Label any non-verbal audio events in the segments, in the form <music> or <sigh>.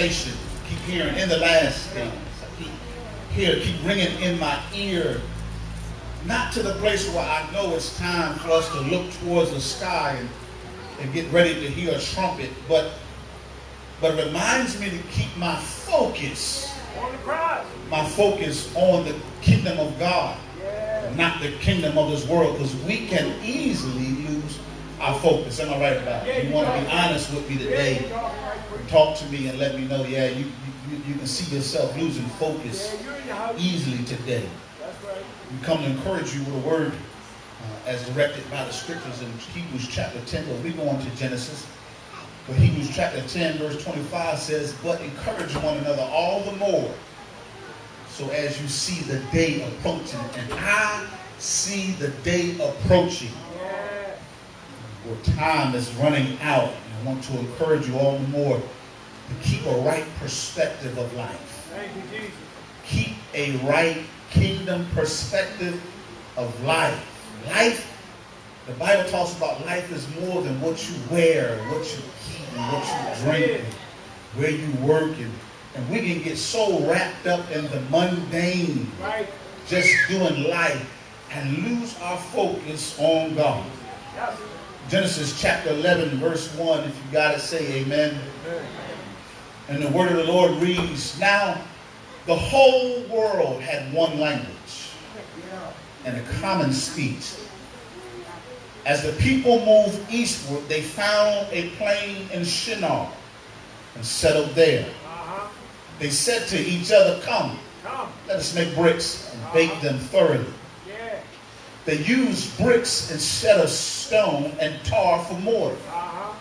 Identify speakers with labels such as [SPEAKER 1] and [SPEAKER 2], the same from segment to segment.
[SPEAKER 1] Keep hearing in the last days. Keep hear, keep ringing in my ear. Not to the place where I know it's time for us to look towards the sky and, and get ready to hear a trumpet, but but it reminds me to keep my focus on the my focus on the kingdom of God, not the kingdom of this world, because we can easily our focus. Am I right about it? You want to be honest with me today? Talk to me and let me know, yeah, you, you, you can see yourself losing focus easily today. We come to encourage you with a word uh, as directed by the scriptures in Hebrews chapter 10, but we go on to Genesis. But Hebrews chapter 10, verse 25 says, But encourage one another all the more. So as you see the day approaching, and I see the day approaching, where time is running out, I want to encourage you all the more to keep a right perspective of life.
[SPEAKER 2] Thank you, Jesus.
[SPEAKER 1] Keep a right kingdom perspective of life. Life, the Bible talks about life is more than what you wear, what you eat, and what you drink, and where you work, and, and we can get so wrapped up in the mundane,
[SPEAKER 2] Right.
[SPEAKER 1] just doing life, and lose our focus on God. Genesis chapter 11, verse 1, if you got it, say amen. And the word of the Lord reads, Now the whole world had one language and a common speech. As the people moved eastward, they found a plain in Shinar and settled there.
[SPEAKER 2] Uh-huh.
[SPEAKER 1] They said to each other, Come,
[SPEAKER 2] Come.
[SPEAKER 1] let us make bricks and bake them thoroughly. They used bricks instead of stone and tar for mortar.
[SPEAKER 2] Uh-huh.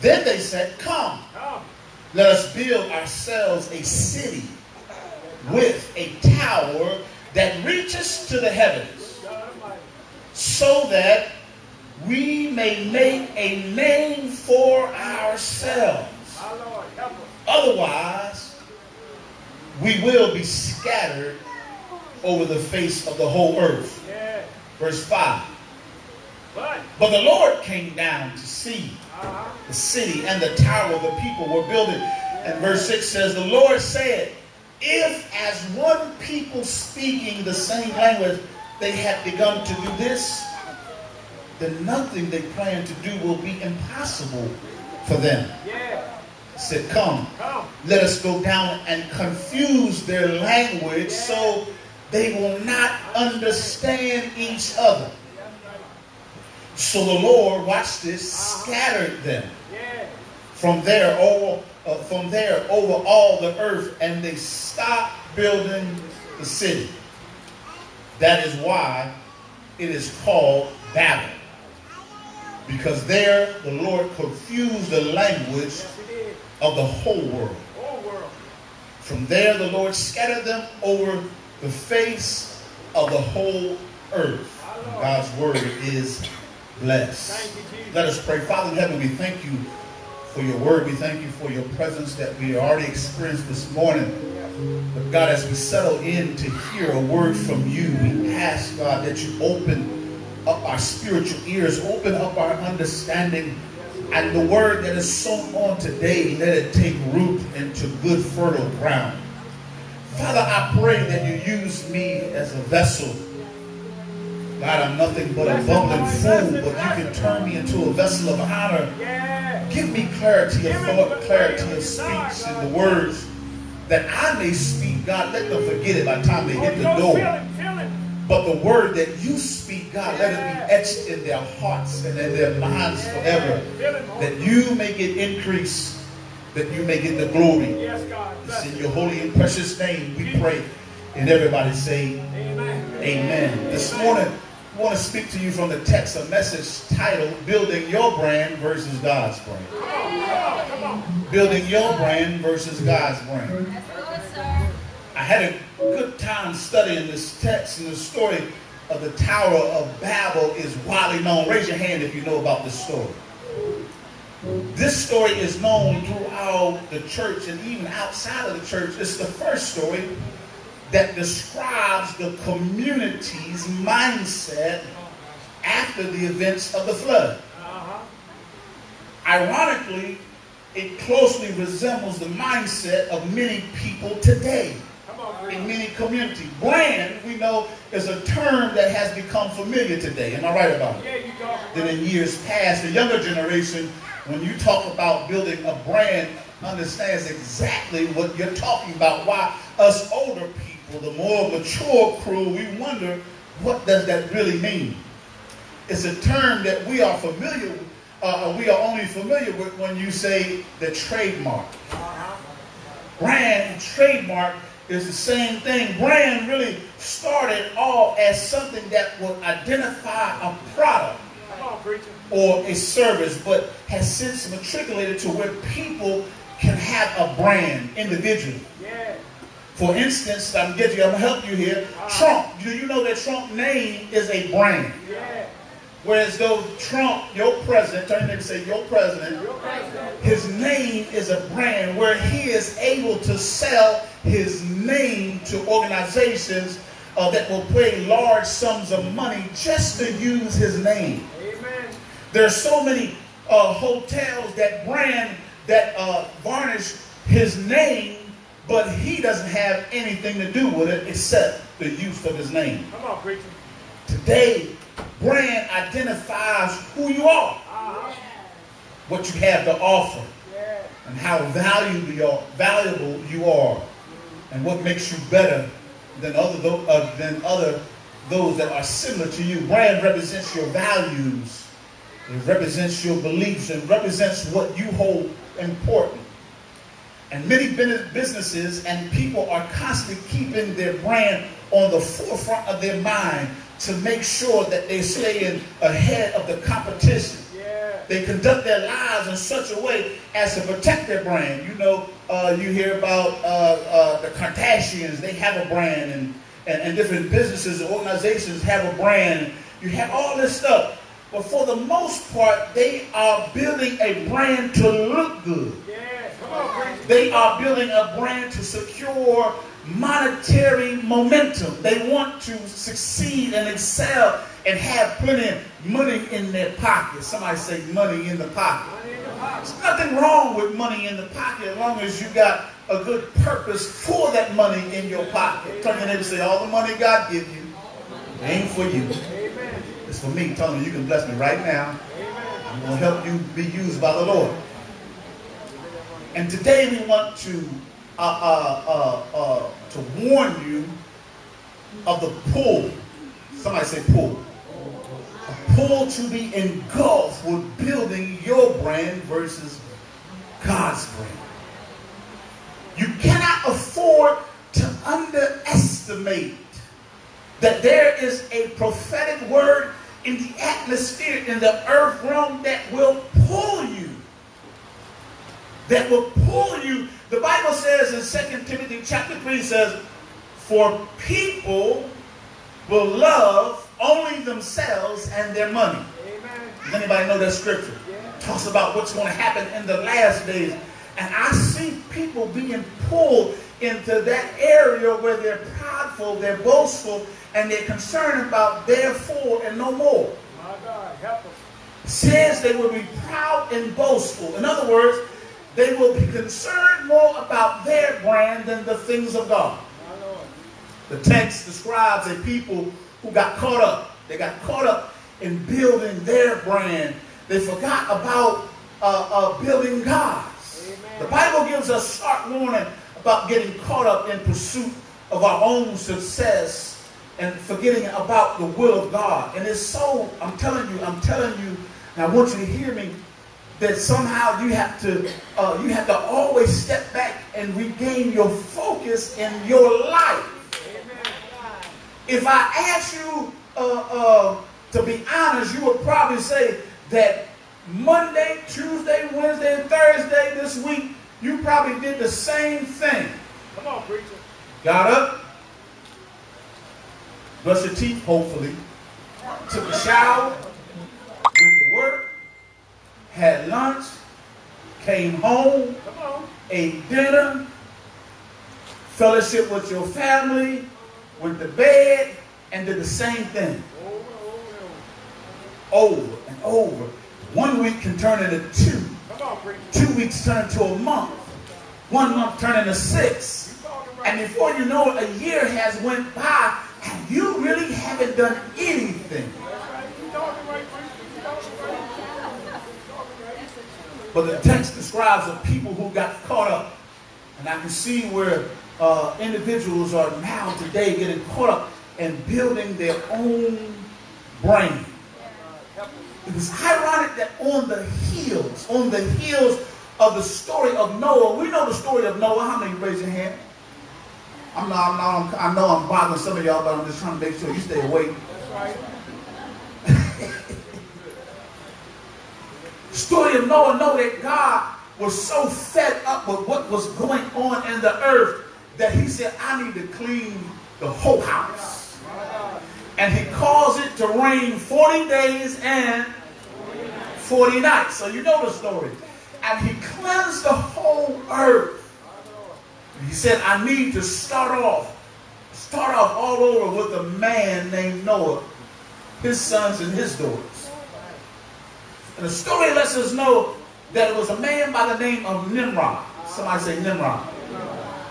[SPEAKER 1] Then they said, Come,
[SPEAKER 2] Come.
[SPEAKER 1] let us build ourselves a city with a tower that reaches to the heavens, so that we may make a name for ourselves.
[SPEAKER 2] Our Lord, help us.
[SPEAKER 1] Otherwise, we will be scattered over the face of the whole earth.
[SPEAKER 2] Yeah.
[SPEAKER 1] Verse 5.
[SPEAKER 2] But.
[SPEAKER 1] The Lord came down to see
[SPEAKER 2] Uh-huh.
[SPEAKER 1] the city and the tower the people were building. And verse 6 says, The Lord said, If as one people speaking the same language they had begun to do this, then nothing they plan to do will be impossible for them.
[SPEAKER 2] Yeah.
[SPEAKER 1] Said, Come,
[SPEAKER 2] Come.
[SPEAKER 1] let us go down and confuse their language so they will not understand each other. So the Lord, watch this, scattered them from there over uh, from there over all the earth, and they stopped building the city. That is why it is called Babel, because there the Lord confused the language of the. Whole world. From there the Lord scattered them over the face of the whole earth. God's word is blessed. Let us pray. Father in heaven, we thank you for your word. We thank you for your presence that we already experienced this morning. But God, as we settle in to hear a word from you, we ask, God, that you open up our spiritual ears, open up our understanding, and the word that is sown on today, let it take root into good, fertile ground. Father, I pray that you use me as a vessel. God, I'm nothing but a bumbling fool, but you can turn me into a vessel of honor. Give me clarity of thought, clarity of speech, and the words that I may speak. God, let them forget it by the time they oh, hit the door.
[SPEAKER 2] it. Feel it.
[SPEAKER 1] But the word that you speak, God, let it be etched in their hearts and in their minds forever.
[SPEAKER 2] Feel it, Lord.
[SPEAKER 1] That you may get increase, that you may get the glory.
[SPEAKER 2] Yes, God.
[SPEAKER 1] It's in your holy and precious name we pray. And everybody say,
[SPEAKER 2] Amen.
[SPEAKER 1] Amen. This morning, I want to speak to you from the text, a message titled Building Your Brand versus God's Brand.
[SPEAKER 2] Come on. Come on.
[SPEAKER 1] Building Your Brand versus God's Brand.
[SPEAKER 3] That's good, sir.
[SPEAKER 1] I had a good time studying this text and the story of the Tower of Babel is widely known. Raise your hand if you know about this story. This story is known throughout the church and even outside of the church. It's the first story that describes the community's mindset after the events of the flood.
[SPEAKER 2] Uh-huh.
[SPEAKER 1] Ironically, it closely resembles the mindset of many people today in many communities. Brand, we know, is a term that has become familiar today. Am I right about it?
[SPEAKER 2] Yeah, you
[SPEAKER 1] Than in years past. The younger generation, when you talk about building a brand, understands exactly what you're talking about. Why us older people, the more mature crew, we wonder what does that really mean? It's a term that we are familiar with. Uh, we are only familiar with when you say the trademark. Brand and trademark is the same thing. Brand really started off as something that would identify a product. Or a service, but has since matriculated to where people can have a brand individually.
[SPEAKER 2] Yeah.
[SPEAKER 1] For instance, I'm getting I'm gonna help you here. Trump. Do you know that Trump name is a brand?
[SPEAKER 2] Yeah.
[SPEAKER 1] Whereas though Trump, your president, turn to and say your president,
[SPEAKER 2] Your president.
[SPEAKER 1] his name is a brand where he is able to sell his name to organizations uh, that will pay large sums of money just to use his name.
[SPEAKER 2] Amen.
[SPEAKER 1] There are so many uh, hotels that brand that uh, varnish his name, but he doesn't have anything to do with it except the use of his name.
[SPEAKER 2] Come on, preacher.
[SPEAKER 1] Today, brand identifies who you are,
[SPEAKER 2] Uh-huh.
[SPEAKER 1] what you have to offer,
[SPEAKER 2] Yeah.
[SPEAKER 1] and how valuable you are, valuable you are, and what makes you better than other uh, than other those that are similar to you. Brand represents your values, it represents your beliefs, and represents what you hold important. And many businesses and people are constantly keeping their brand on the forefront of their mind to make sure that they stay in ahead of the competition.
[SPEAKER 2] Yeah.
[SPEAKER 1] They conduct their lives in such a way as to protect their brand. You know, uh, you hear about uh, uh, the Kardashians, they have a brand, and, and, and different businesses and organizations have a brand. You have all this stuff. But for the most part, they are building a brand to look good. They are building a brand to secure monetary momentum. They want to succeed and excel and have plenty of money in their pocket. Somebody say money in the pocket.
[SPEAKER 2] In the pocket.
[SPEAKER 1] There's nothing wrong with money in the pocket as long as you got a good purpose for that money in your pocket. Turn your neighbor and say, all the money God give you ain't for you. For me. Tell me you can bless me right now. I'm going to help you be used by the Lord. And today we want to uh, uh, uh, uh, to warn you of the pull. Somebody say pull. A pull to be engulfed with building your brand versus God's brand. You cannot afford to underestimate that there is a prophetic word in the atmosphere, in the earth realm that will pull you. That will pull you. The Bible says in 2 Timothy chapter 3 says, For people will love only themselves and their money.
[SPEAKER 2] Amen.
[SPEAKER 1] Does anybody know that scripture?
[SPEAKER 2] Yeah.
[SPEAKER 1] Talks about what's going to happen in the last days. And I see people being pulled into that area where they're prideful, they're boastful, and they're concerned about therefore and no more.
[SPEAKER 2] My God, help us.
[SPEAKER 1] Says they will be proud and boastful. In other words, they will be concerned more about their brand than the things of God. The text describes a people who got caught up. They got caught up in building their brand. They forgot about uh, uh, building God's.
[SPEAKER 2] Amen.
[SPEAKER 1] The Bible gives us stark warning about getting caught up in pursuit of our own success and forgetting about the will of God. And it's so, I'm telling you, I'm telling you, and I want you to hear me, that somehow you have to, uh, you have to always step back and regain your focus in your life. If I ask you uh, uh, to be honest, you would probably say that Monday, Tuesday, Wednesday, and Thursday this week, you probably did the same thing.
[SPEAKER 2] Come on, preacher.
[SPEAKER 1] Got up, brushed your teeth, hopefully, took a shower, went to work, had lunch, came home,
[SPEAKER 2] Come on.
[SPEAKER 1] ate dinner, fellowship with your family, went to bed, and did the same thing.
[SPEAKER 2] Over, over, over.
[SPEAKER 1] over and over. One week can turn into two. Two weeks turn into a month. One month turn into six. And before you know it, a year has went by and you really haven't done anything. But the text describes a people who got caught up. And I can see where uh, individuals are now today getting caught up and building their own brain. It was ironic that on the heels, on the heels of the story of Noah, we know the story of Noah. How many raise your hand? I'm not, I'm not, I know I'm bothering some of y'all, but I'm just trying to make sure you stay awake.
[SPEAKER 2] That's <laughs> right.
[SPEAKER 1] story of Noah know that God was so fed up with what was going on in the earth that he said, I need to clean the whole house. And he caused it to rain 40 days and 40 nights. So you know the story. And he cleansed the whole earth. He said, I need to start off, start off all over with a man named Noah, his sons and his daughters. And the story lets us know that it was a man by the name of Nimrod. Somebody say Nimrod.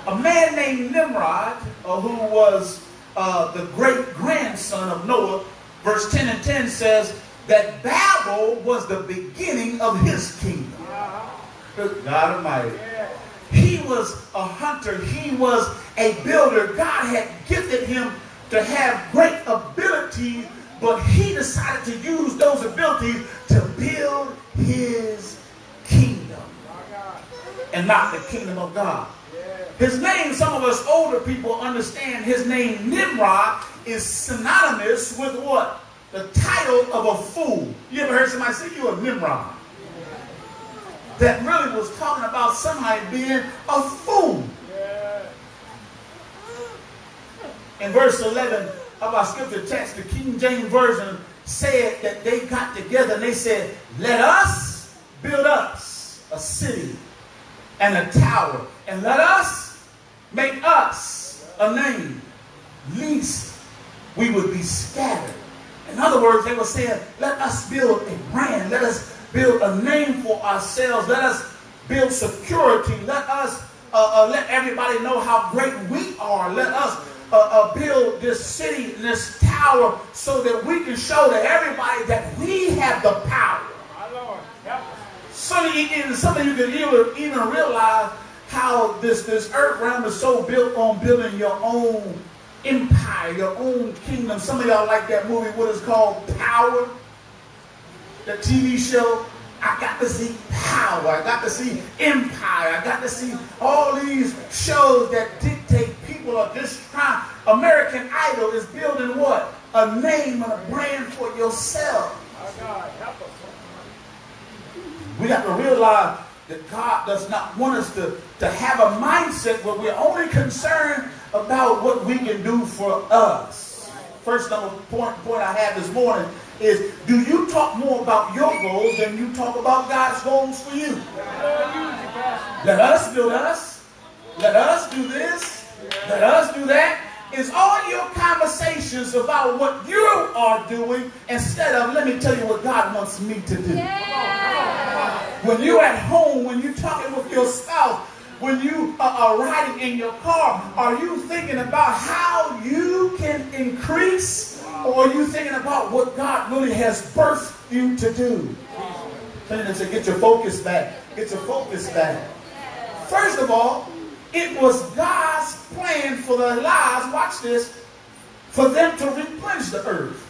[SPEAKER 1] A man named Nimrod, uh, who was uh, the great grandson of Noah. Verse 10 and 10 says that Babel was the beginning of his kingdom. God Almighty. He was a hunter. He was a builder. God had gifted him to have great abilities, but he decided to use those abilities to build his kingdom and not the kingdom of God. His name, some of us older people understand, his name Nimrod is synonymous with what? The title of a fool. You ever heard somebody say you a Nimrod? That really was talking about somebody being a fool. In verse 11 of our scripture text, the King James Version said that they got together and they said, Let us build us a city and a tower, and let us make us a name, least we would be scattered. In other words, they were saying, Let us build a brand, let us build a name for ourselves, let us build security, let us uh, uh, let everybody know how great we are, let us uh, uh, build this city, this tower, so that we can show to everybody that we have the power.
[SPEAKER 2] My Lord. Help us.
[SPEAKER 1] Some of you, some of you can even, even realize how this, this earth realm is so built on building your own empire, your own kingdom. Some of y'all like that movie, what is called Power, the TV show. I got to see power. I got to see empire. I got to see all these shows that dictate people are just trying. American Idol is building what? A name and a brand for yourself.
[SPEAKER 2] God. Help us.
[SPEAKER 1] We got to realize that God does not want us to, to have a mindset where we're only concerned about what we can do for us. First number point, point I have this morning is do you talk more about your goals than you talk about God's goals for you? Let us build us. Let us do this. Let us do that. Is all your conversations about what you are doing instead of let me tell you what God wants me to do. When you're at home, when you're talking with your spouse, when you are riding in your car, are you thinking about how you can increase? Or are you thinking about what God really has birthed you to do? Trying to get your focus back. Get your focus back. First of all, it was God's plan for their lives, watch this, for them to replenish the earth.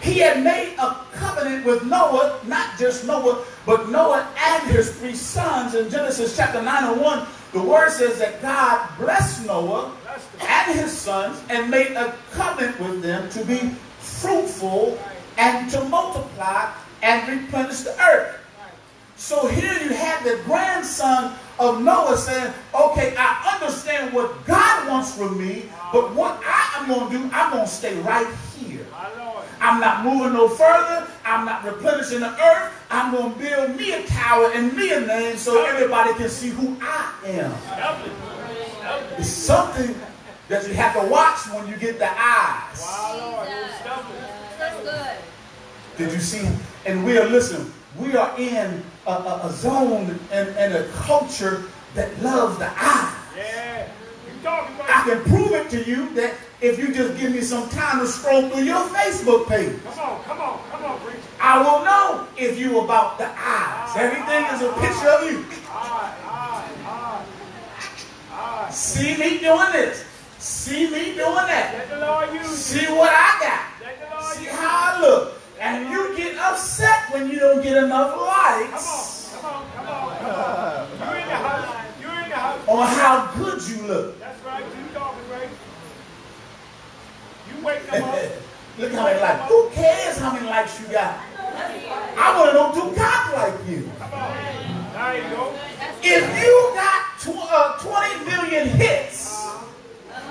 [SPEAKER 1] He had made a covenant with Noah, not just Noah, but Noah and his three sons. In Genesis chapter 9 and 1, the word says that God blessed Noah and his sons and made a covenant with them to be fruitful and to multiply and replenish the earth. So here you have the grandson of Noah saying, okay, I understand what God wants from me, but what I am going to do, I'm going to stay right here. I'm not moving no further. I'm not replenishing the earth. I'm going to build me a tower and me a name so everybody can see who I am.
[SPEAKER 2] Help us. Help us.
[SPEAKER 1] It's something that you have to watch when you get the eyes.
[SPEAKER 2] My Lord. You
[SPEAKER 3] Jesus.
[SPEAKER 2] stumbling.
[SPEAKER 3] That's good.
[SPEAKER 1] Did you see? And we are, listen, we are in a, a, a zone and, and a culture that loves the eye.
[SPEAKER 2] Yeah.
[SPEAKER 1] I can prove it to you that if you just give me some time to scroll through your Facebook page,
[SPEAKER 2] Come on, come on, come on, preacher.
[SPEAKER 1] I will know if you about the eyes. Ah. Everything is a picture of you.
[SPEAKER 2] Aye, aye, aye. Aye.
[SPEAKER 1] See me doing this. See me doing that.
[SPEAKER 2] The Lord you.
[SPEAKER 1] See what I got. See how I look. And you upset when you don't get enough
[SPEAKER 2] Come
[SPEAKER 1] likes
[SPEAKER 2] on, come on, come on, come on. You're in the house. You're in the house.
[SPEAKER 1] on how good you look.
[SPEAKER 2] That's right. You talking right. You wake them up. <laughs>
[SPEAKER 1] Look how many likes. Who cares how many likes you got? I want to know do God like you.
[SPEAKER 2] Come on. There you go.
[SPEAKER 1] If you got tw- uh, 20 million hits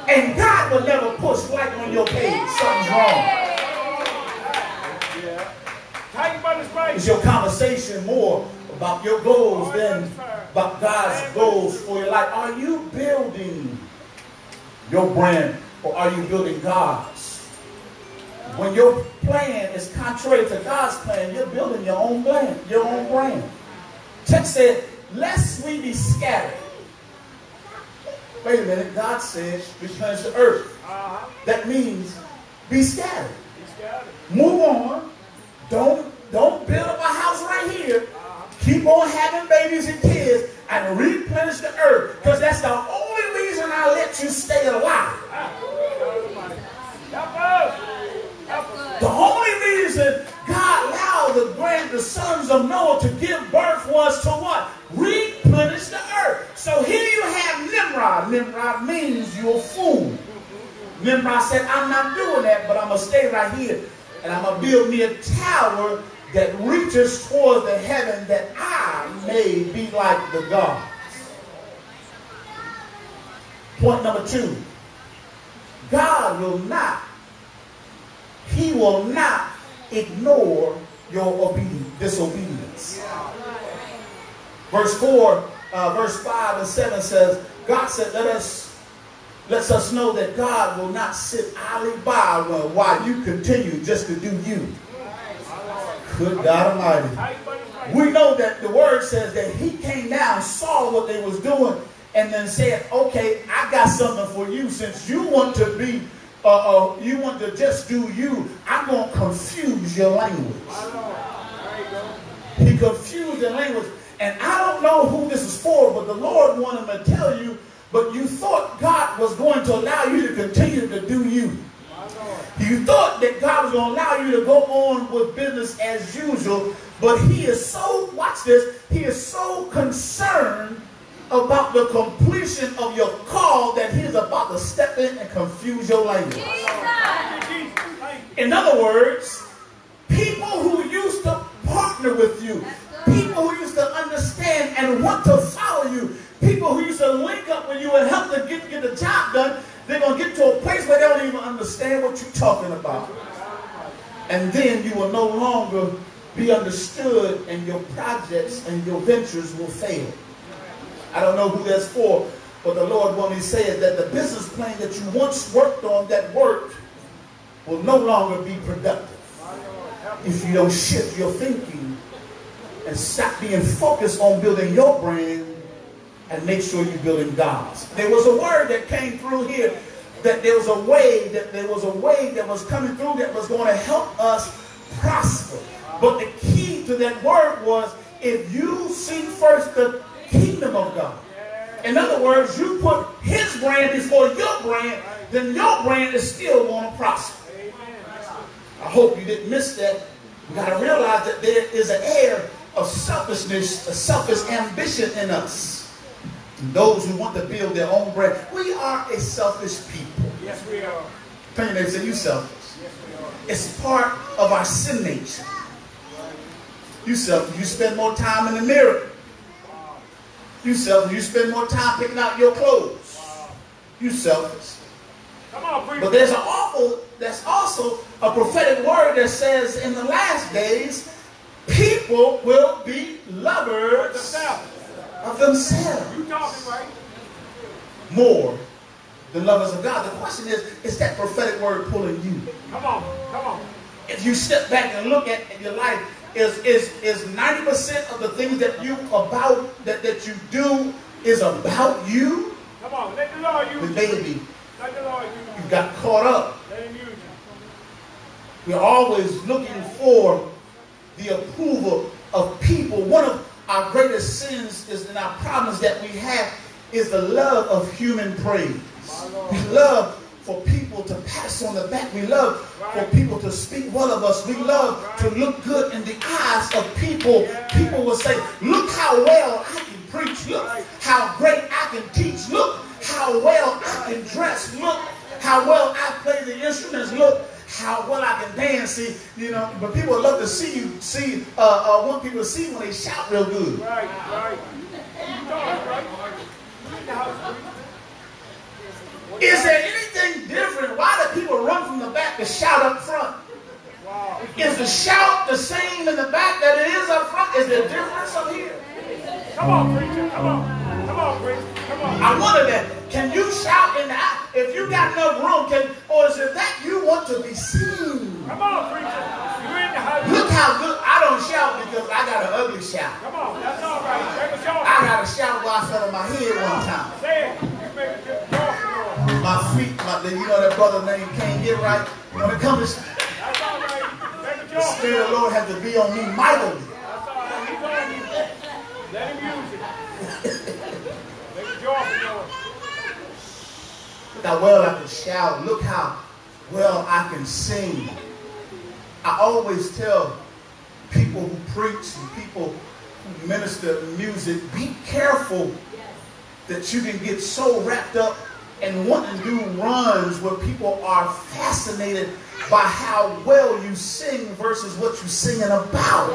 [SPEAKER 1] and God will never push like on your page, something's wrong. Is your conversation more about your goals than about God's goals for your life? Are you building your brand or are you building God's? When your plan is contrary to God's plan, you're building your own brand, your own brand. Text said, lest we be scattered. Wait a minute, God said, replenish the earth.
[SPEAKER 2] Uh-huh.
[SPEAKER 1] That means be scattered. Move on. Don't don't build up a house right here. Keep on having babies and kids and replenish the earth. Because that's the only reason I let you stay alive. The only reason God allowed the grand the sons of Noah to give birth was to what? Replenish the earth. So here you have Nimrod. Nimrod means you're a fool. Nimrod said, I'm not doing that, but I'm going to stay right here. And I'm going to build me a tower that reaches towards the heaven that I may be like the gods. Point number two. God will not, he will not ignore your obedience, disobedience. Verse 4, uh, verse 5 and 7 says, God said, let us lets us know that God will not sit idly by while you continue just to do you. Good God Almighty. We know that the word says that he came down, saw what they was doing, and then said, okay, I got something for you. Since you want to be, uh, uh, you want to just do you, I'm going to confuse your language. He confused the language. And I don't know who this is for, but the Lord wanted to tell you, but you thought God was going to allow you to continue to do you. You thought that God was going to allow you to go on with business as usual, but he is so, watch this, he is so concerned about the completion of your call that he is about to step in and confuse your language.
[SPEAKER 2] Jesus.
[SPEAKER 1] In other words, people who used to partner with you, people who used to understand and want to follow you, people who used to link up when you would help them get, get the job done, they're going to get to a place where they don't even understand what you're talking about. And then you will no longer be understood and your projects and your ventures will fail. I don't know who that's for, but the Lord wanted me to say that the business plan that you once worked on that worked will no longer be productive if you don't shift your thinking and stop being focused on building your brand and make sure you're building God's. There was a word that came through here that there was a way that there was a way that was coming through that was going to help us prosper. But the key to that word was if you seek first the kingdom of God. In other words, you put his brand before your brand, then your brand is still going to prosper. I hope you didn't miss that. We got to realize that there is an air of selfishness, a selfish ambition in us. And those who want to build their own brand. We are a selfish people.
[SPEAKER 2] Yes, we are.
[SPEAKER 1] Tell your say, you selfish.
[SPEAKER 2] Yes, we are.
[SPEAKER 1] It's part of our sin nature. You selfish. You spend more time in the mirror. You selfish. You spend more time picking out your clothes. You selfish.
[SPEAKER 2] Come on, preacher.
[SPEAKER 1] But there's an awful, there's also a prophetic word that says in the last days, people will be lovers. Of themselves
[SPEAKER 2] You talking right.
[SPEAKER 1] more than lovers of God. The question is, is that prophetic word pulling you?
[SPEAKER 2] Come on. Come on.
[SPEAKER 1] if you step back and look at your life, is is is 90% of the things that you about that, that you do is about you?
[SPEAKER 2] Come on, let the Lord use
[SPEAKER 1] The
[SPEAKER 2] you.
[SPEAKER 1] baby,
[SPEAKER 2] Let the Lord use
[SPEAKER 1] you got caught up.
[SPEAKER 2] Let him use you.
[SPEAKER 1] We're always looking for the approval of people. One of our greatest sins is in our problems that we have is the love of human praise. We love for people to pass on the back. We love for people to speak well of us. We love to look good in the eyes of people. People will say, look how well I can preach. Look how great I can teach. Look how well I can dress. Look how well I play the instruments. Look how well I can dance. See, you know, but people love to see you, see, uh, uh, want people to see when they shout real good.
[SPEAKER 2] Right, right. You talking, right? You in the house, preacher.
[SPEAKER 1] Is there anything different? Why do people run from the back to shout up front?
[SPEAKER 2] Wow.
[SPEAKER 1] Is the shout the same in the back that it is up front? Is there a difference up here?
[SPEAKER 2] Come on, preacher. Come on. Come on, preacher. Come on.
[SPEAKER 1] I wonder that. Can you shout in the if you got enough room? Can or is it that you want to be seen?
[SPEAKER 2] Come on, preacher. You in the house.
[SPEAKER 1] Look how good I don't shout because I got an ugly shout.
[SPEAKER 2] Come on. That's all right. Take a shout.
[SPEAKER 1] I got a shout while I fell on my head one time.
[SPEAKER 2] Say it. You make a good
[SPEAKER 1] My feet, my you know that brother name can't get right. When it comes to
[SPEAKER 2] That's all right.
[SPEAKER 1] The Spirit of the Lord has to be on me mightily.
[SPEAKER 2] That's all right. He's on you. Let him use it. Make a joy for Lord.
[SPEAKER 1] Look how well I can shout. Look how well I can sing. I always tell people who preach and people who minister music, be careful that you can get so wrapped up and want to do runs where people are fascinated by how well you sing versus what you're singing about.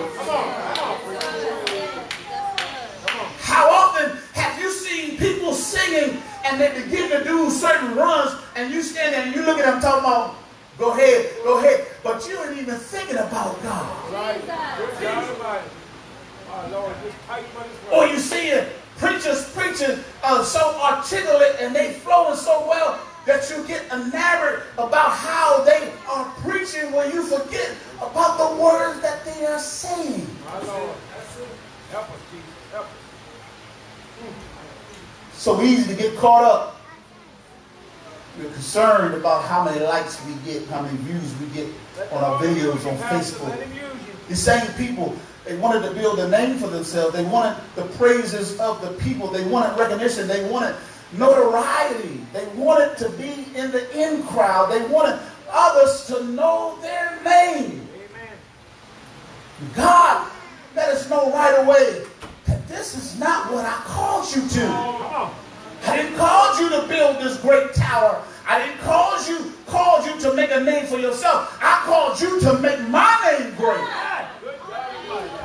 [SPEAKER 1] How often have you seen people singing and they begin to do certain runs and you stand there and you look at them talking about, go ahead, go ahead, but you ain't even thinking about God.
[SPEAKER 2] Right. Good job about it. Oh, Lord, just tight money.
[SPEAKER 1] Or you see it, preachers preaching uh, so articulate and they flowing so well that you get enamored about how they are preaching when you forget about the words that they are saying.
[SPEAKER 2] My Lord. Help us, Jesus.
[SPEAKER 1] So easy to get caught up. We're concerned about how many likes we get, how many views we get on our videos on Facebook.
[SPEAKER 2] Let him use you.
[SPEAKER 1] The same people, they wanted to build a name for themselves. They wanted the praises of the people. They wanted recognition. They wanted notoriety. They wanted to be in the in crowd. They wanted others to know their name.
[SPEAKER 2] Amen.
[SPEAKER 1] God let us know right away this is not what I called you to.
[SPEAKER 2] Uh-huh.
[SPEAKER 1] I didn't call you to build this great tower. I didn't call you called you to make a name for yourself. I called you to make my name great.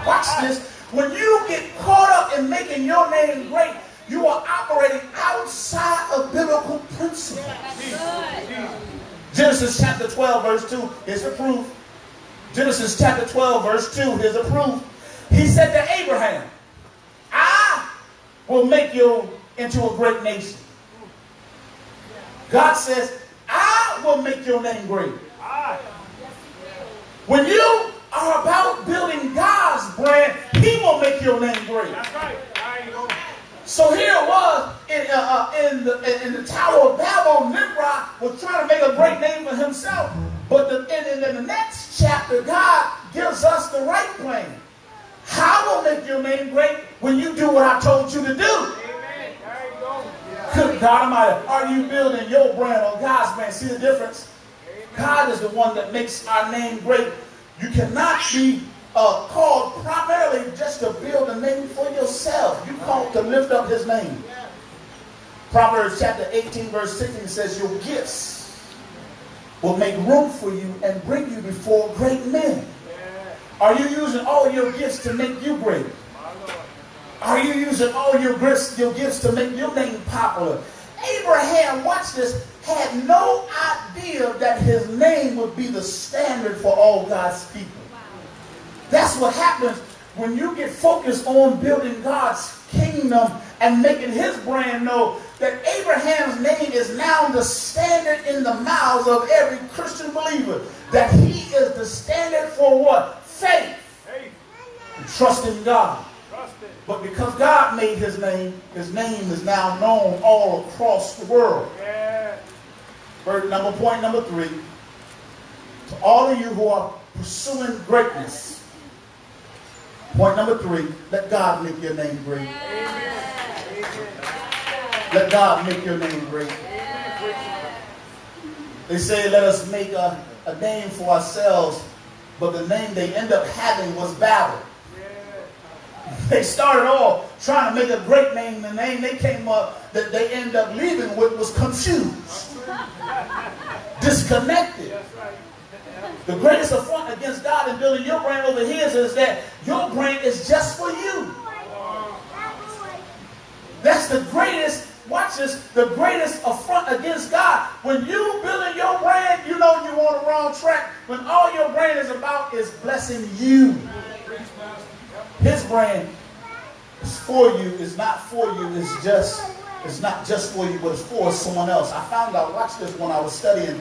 [SPEAKER 1] Watch this. When you get caught up in making your name great, you are operating outside of biblical principle. Genesis chapter 12, verse 2 is the proof. Genesis chapter 12, verse 2 is the proof. He said to Abraham, will make you into a great nation. God says, I will make your name great. When you are about building God's brand, He will make your name great.
[SPEAKER 2] that's right. I ain't going.
[SPEAKER 1] So here it was in, uh, uh, in, the, in, in the Tower of Babel, Nimrod was trying to make a great name for himself. But the, in, in the next chapter, God gives us the right plan. I will make your name great when you do what I told you to do.
[SPEAKER 2] Amen. There you go.
[SPEAKER 1] Good God Almighty, are you building your brand or God's brand? See the difference? God is the one that makes our name great. You cannot be uh, called primarily just to build a name for yourself. You called to lift up His name. Proverbs chapter 18, verse 16 says, Your gifts will make room for you and bring you before great men. Are you using all your gifts to make you great? Are you using all your gifts, your gifts to make your name popular? Abraham, watch this, had no idea that his name would be the standard for all God's people. That's what happens when you get focused on building God's kingdom and making his brand known. that Abraham's name is now the standard in the mouths of every Christian believer. That he is the standard for what? Faith. Faith. Trust in God. But because God made his name, his name is now known all across the world. Yeah. Word number point number three. To all of you who are pursuing greatness. Point number three, let God make your name great. Let God make your name great. They say, let us make a, a name for ourselves, but the name they end up having was Babel. They started off trying to make a great name. The name they came up that they end up leaving with was confused, disconnected. The greatest affront against God in building your brain over his is that your brain is just for you. That's the greatest, watch this, the greatest affront against God. When you building your brand, you know you're on the wrong track. When all your brain is about is blessing you. His brand is for you, is not for you, it's just, it's not just for you, but it's for someone else. I found out, watch this, when I was studying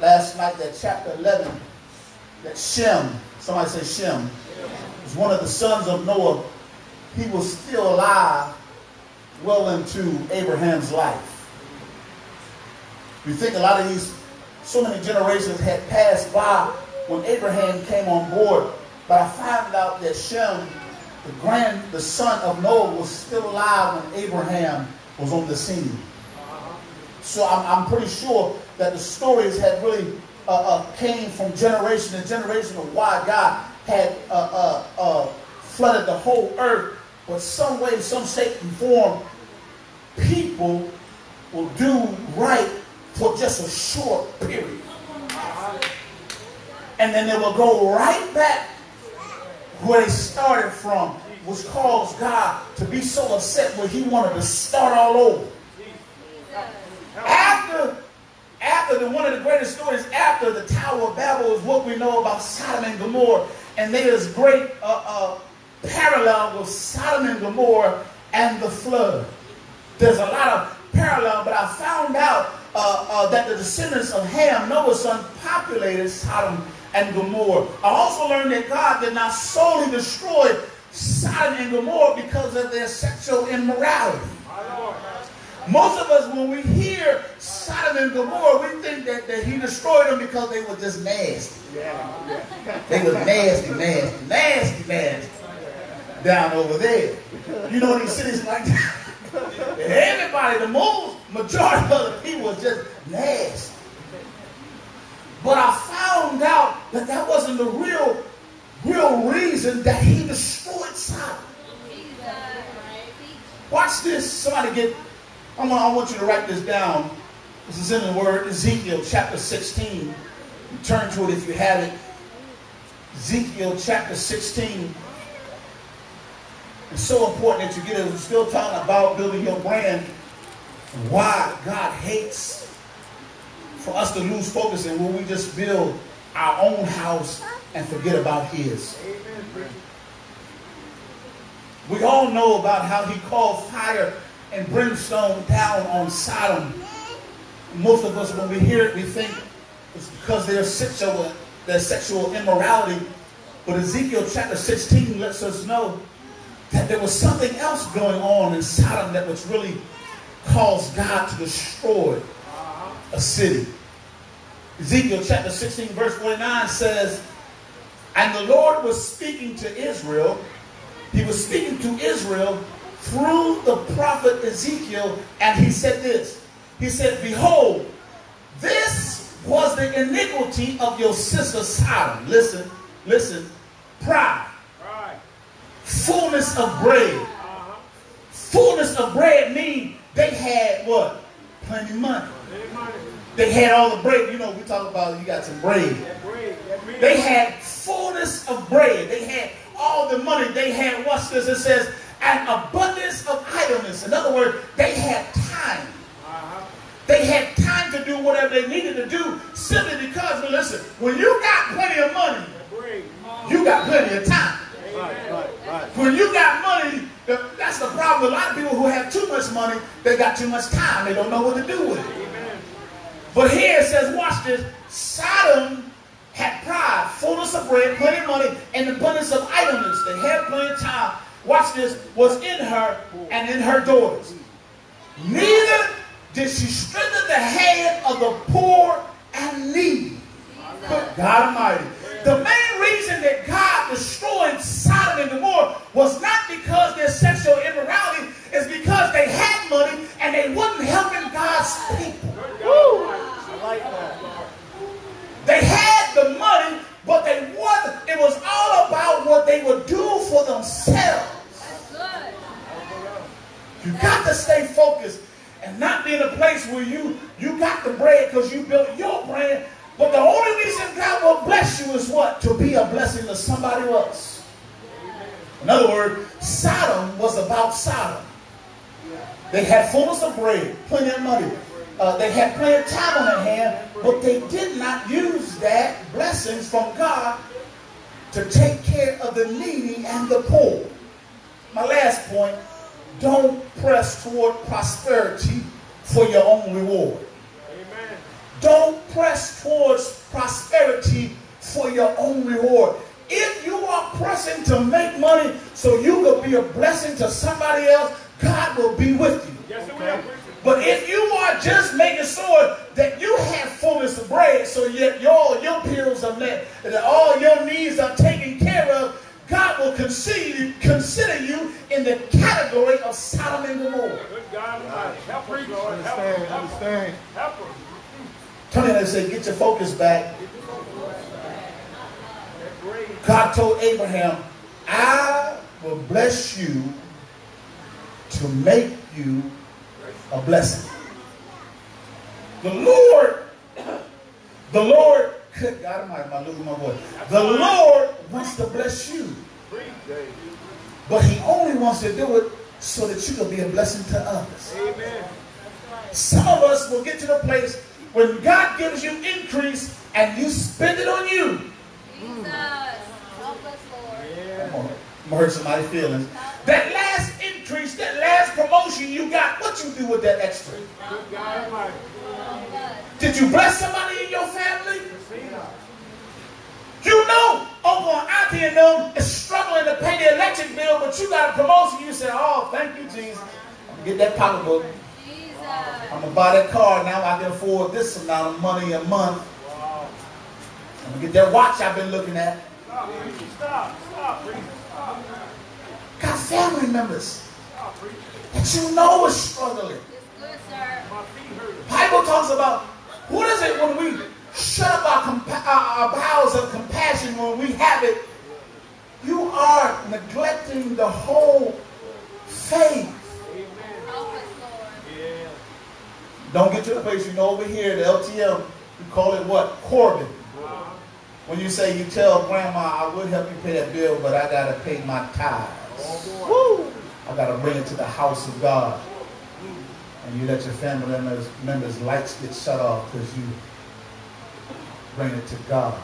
[SPEAKER 1] last night, that chapter 11, that Shem, somebody say Shem, was one of the sons of Noah. He was still alive well into Abraham's life. You think a lot of these, so many generations had passed by when Abraham came on board but I found out that Shem, the grand, the son of Noah, was still alive when Abraham was on the scene. So I'm, I'm pretty sure that the stories had really uh, uh, came from generation to generation of why God had uh, uh, uh flooded the whole earth. But some way, some shape and form, people will do right for just a short period. And then they will go right back where they started from, which caused God to be so upset where he wanted to start all over. After, after the, one of the greatest stories after the Tower of Babel is what we know about Sodom and Gomorrah. And there's great uh, uh, parallel with Sodom and Gomorrah and the flood. There's a lot of parallel, but I found out uh, uh that the descendants of Ham, Noah's son, populated Sodom and Gomorrah. I also learned that God did not solely destroy Sodom and Gomorrah because of their sexual immorality. Most of us, when we hear Sodom and Gomorrah, we think that, that he destroyed them because they were just nasty. They were nasty, nasty, nasty, nasty down over there. You know these cities like that. Everybody, the most majority of the people was just nasty. But I found out that that wasn't the real, real reason that he destroyed Sodom. Watch this. Somebody get, I want, I want you to write this down. This is in the word Ezekiel chapter 16. Turn to it if you have it. Ezekiel chapter 16. It's so important that you get it. We're still talking about building your brand. Why God hates for us to lose focus and when we just build our own house and forget about his. Amen. We all know about how he called fire and brimstone down on Sodom. Most of us, when we hear it, we think it's because their sexual, their sexual immorality. But Ezekiel chapter 16 lets us know that there was something else going on in Sodom that was really caused God to destroy a city. Ezekiel chapter 16, verse 49 says, And the Lord was speaking to Israel. He was speaking to Israel through the prophet Ezekiel, and he said this. He said, Behold, this was the iniquity of your sister Sodom. Listen, listen. Pride. Fullness of bread. Fullness of bread means they had what? Plenty of money. They had all the bread. You know, we talk about you got some bread. They had fullness of bread. They had all the money. They had, watch this, it says, an abundance of idleness. In other words, they had time. They had time to do whatever they needed to do simply because, listen, when you got plenty of money, you got plenty of time. When you got money, that's the problem a lot of people who have too much money. They got too much time. They don't know what to do with it. But here it says, watch this. Sodom had pride, fullness of bread, plenty of money, and abundance of idleness. They had plenty of time. Watch this, was in her and in her daughters. Neither did she strengthen the hand of the poor and needy. God Almighty. The main reason that God destroyed Sodom and Gomorrah was not because their sexual immorality, is because they had money and they wasn't helping God's people. Woo. They had the money, but they wasn't. It was all about what they would do for themselves. You got to stay focused and not be in a place where you you got the bread because you built your brand but the only reason God will bless you is what? To be a blessing to somebody else. In other words, Sodom was about Sodom. They had fullness of bread, plenty of money. Uh, they had plenty of time on their hand, but they did not use that blessings from God to take care of the needy and the poor. My last point, don't press toward prosperity for your own reward. Don't press towards prosperity for your own reward. If you are pressing to make money so you could be a blessing to somebody else, God will be with you. Yes, okay? But if you are just making sure that you have fullness of bread, so yet your, your pills are met, and that all your needs are taken care of, God will consider you, consider you in the category of Sodom and Gomorrah. Good God, help us, Lord. Understand, understand. Help us. Turn in and say, get your focus back. God told Abraham, I will bless you to make you a blessing. The Lord, the Lord, good God Almighty, I'm losing my voice. The Lord wants to bless you. But he only wants to do it so that you can be a blessing to others. Amen. Some of us will get to the place when God gives you increase and you spend it on you. Jesus. Help us, Lord. Yeah. I'm gonna hurt somebody's feelings. That last increase, that last promotion you got, what you do with that extra? Did you bless somebody in your family? You know Uncle Auntie and them is struggling to pay the electric bill, but you got a promotion. You say, oh, thank you, Jesus. Get that pocketbook. I'm gonna buy that car now. I can afford this amount of money a month. I'm gonna get that watch I've been looking at. Stop, stop, stop, Got family members that you know is struggling. Good, Bible talks about what is it when we shut up our, our bowels of compassion when we have it. You are neglecting the whole faith. Don't get to the place you know over here, the LTM, we call it what? Corban. When you say you tell grandma, I would help you pay that bill, but I got to pay my tithes. Woo! I got to bring it to the house of God. And you let your family members, members lights get shut off because you bring it to God.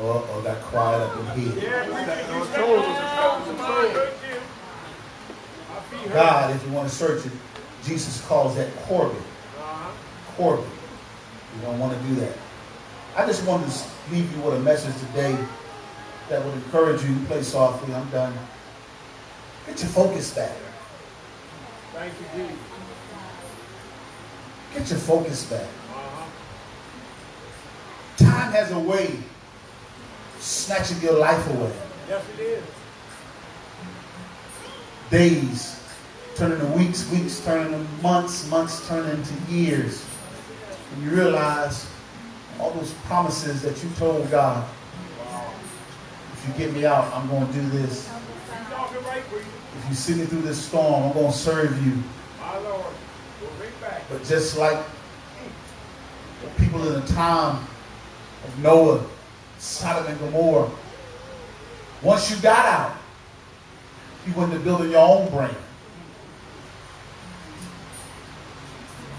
[SPEAKER 1] Or, or got quiet up in here. God, if you want to search it, Jesus calls that Corban. Corban. You don't want to do that. I just wanted to leave you with a message today that would encourage you to play softly. I'm done. Get your focus back. Thank you, Jesus. Get your focus back. Uh-huh. Time has a way snatching your life away. Yes, it is. Days turning to weeks, weeks turning to months, months turning into years. And you realize all those promises that you told God, if you get me out, I'm going to do this. If you see me through this storm, I'm going to serve you. But just like the people in the time of Noah, Sodom and Gomorrah, once you got out, you went to building your own brain.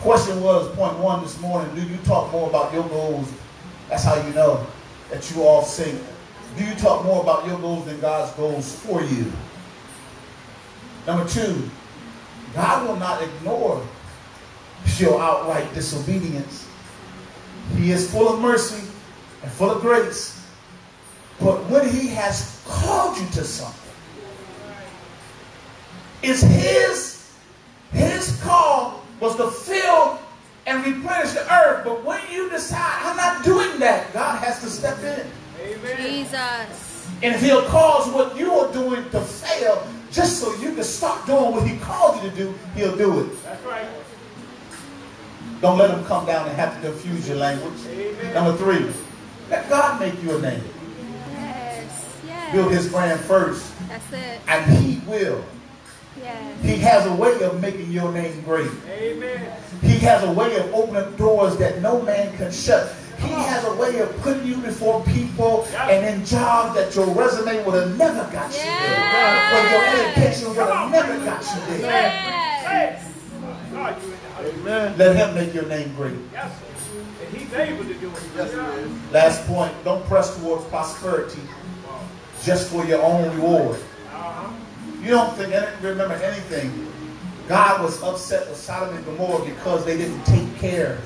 [SPEAKER 1] Question was, point one this morning, do you talk more about your goals? That's how you know that you all sync Do you talk more about your goals than God's goals for you? Number two, God will not ignore your outright disobedience. He is full of mercy and full of grace. But when he has called you to something, it's his, his call was to fill and replenish the earth. But when you decide, I'm not doing that, God has to step in.
[SPEAKER 2] Amen.
[SPEAKER 3] Jesus.
[SPEAKER 1] And if he'll cause what you are doing to fail, just so you can start doing what he called you to do, he'll do it.
[SPEAKER 2] That's right.
[SPEAKER 1] Don't let him come down and have to confuse your language.
[SPEAKER 2] Amen.
[SPEAKER 1] Number three, let God make you a name.
[SPEAKER 3] Yes.
[SPEAKER 1] Build his brand first,
[SPEAKER 3] That's it.
[SPEAKER 1] and he will.
[SPEAKER 3] Yes.
[SPEAKER 1] He has a way of making your name great.
[SPEAKER 2] Amen.
[SPEAKER 1] He has a way of opening doors that no man can shut. He has a way of putting you before people and in jobs that your resume would have never got you there. Or your education would have never got you there.
[SPEAKER 3] Yes.
[SPEAKER 2] In.
[SPEAKER 4] Amen.
[SPEAKER 1] Let him make your name great.
[SPEAKER 2] Yes. And he's able to do it.
[SPEAKER 4] Yes, it is.
[SPEAKER 1] Last point, don't press towards prosperity just for your own reward.
[SPEAKER 2] Uh-huh.
[SPEAKER 1] You don't think, remember anything. God was upset with Sodom and Gomorrah because they didn't take care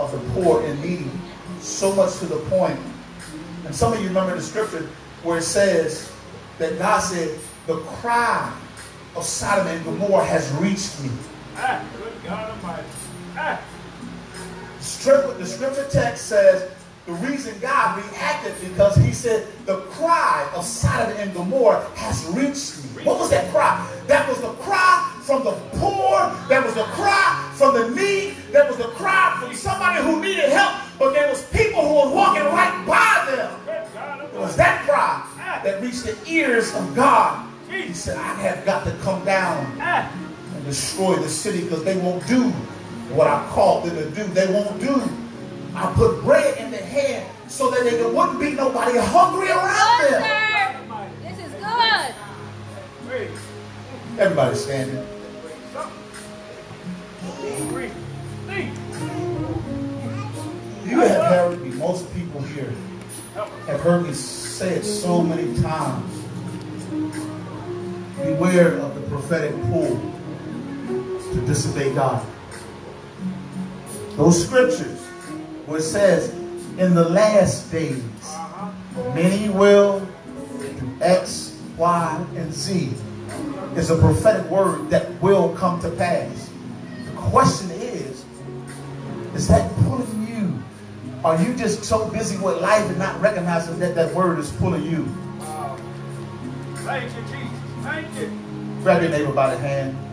[SPEAKER 1] of the poor and needy. So much to the point. And some of you remember the scripture where it says that God said, the cry of Sodom and Gomorrah has reached me.
[SPEAKER 2] Ah, good God Almighty. Ah,
[SPEAKER 1] the scripture text says the reason God reacted because he said the cry of Sodom and Gomorrah has reached me. What was that cry? That was the cry from the poor. That was the cry from the need. That was the cry from somebody who needed help. But there was people who were walking right by them. It was that cry that reached the ears of God. He said, I have got to come down and destroy the city because they won't do what I called them to do. They won't do. I put bread in their hand so that there wouldn't be nobody hungry around
[SPEAKER 3] Good,
[SPEAKER 1] them.
[SPEAKER 3] sir. This is good.
[SPEAKER 1] Everybody standing.
[SPEAKER 2] Something. Breathe. Think.
[SPEAKER 1] You have heard me, most people here have heard me say it so many times. Beware of the prophetic pull to disobey God. Those scriptures where it says, in the last days. Many will do X, Y, and Z. Is a prophetic word that will come to pass. The question is, is that pulling you? Are you just so busy with life and not recognizing that that word is pulling you?
[SPEAKER 2] Thank you, Jesus. Thank you.
[SPEAKER 1] Grab your neighbor by the hand.